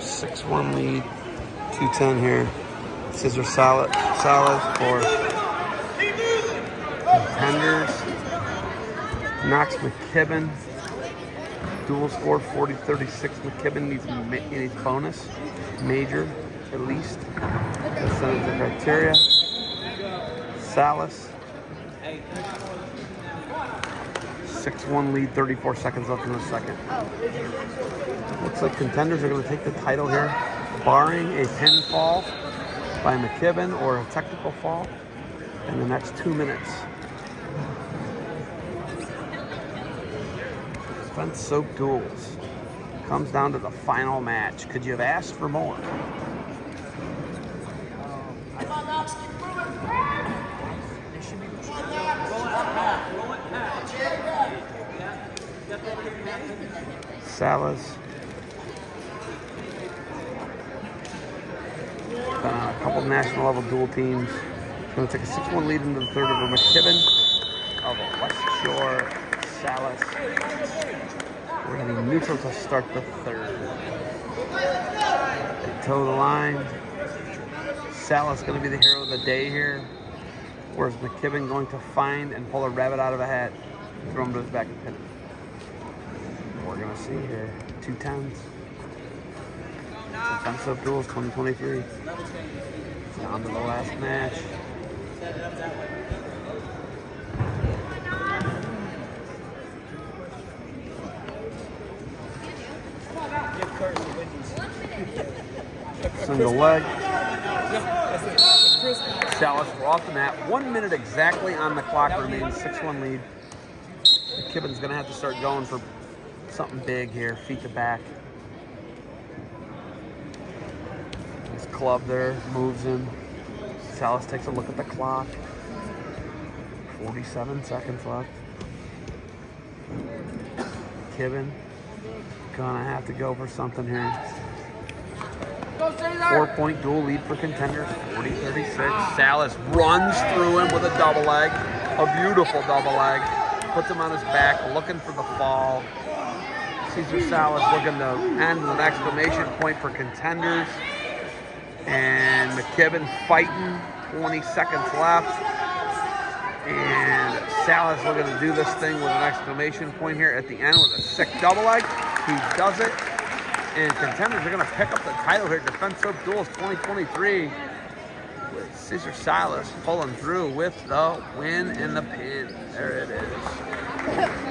6-1 lead. 210 here. Cesar Salas, Salas for contenders. Knox McKibben. Dual score 40-36. McKibben needs, needs bonus. Major, at least. That's the criteria. Salas. 6-1 lead, 34 seconds left in the second. Looks like contenders are going to take the title here, barring a pinfall by McKibben or a technical fall in the next two minutes. Fence soap duels. Comes down to the final match. Could you have asked for more? Salas. Uh, a couple national level dual teams. Going to take a 6-1 lead into the third over McKibben of West Shore Salas. We're going to be neutral to start the third. They toe the line. Salas going to be the hero of the day here. Where's McKibben going to find and pull a rabbit out of a hat, throw him to his back and pin him. We're to see here. Two tens. Defense Soap Duals 2023. Down to the last match. Single leg. Salas, we're off the mat. One minute exactly on the clock remains. 6-1 lead. Kibben's going to have to start going for something big here. Feet to back. His club there moves him. Salas takes a look at the clock. 47 seconds left. Kibben gonna have to go for something here. Four point dual lead for contenders, 40 36. Salas runs through him with a double leg, a beautiful double leg. Puts him on his back, looking for the fall. Cesar Salas looking to end with an exclamation point for contenders. And McKibben fighting, 20 seconds left. And Salas looking to do this thing with an exclamation point here at the end with a sick double leg. He does it. And contenders are going to pick up the title here. Defense Soap Duals 2023 with Caesar Salas pulling through with the win and the pin. There it is.